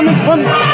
comments from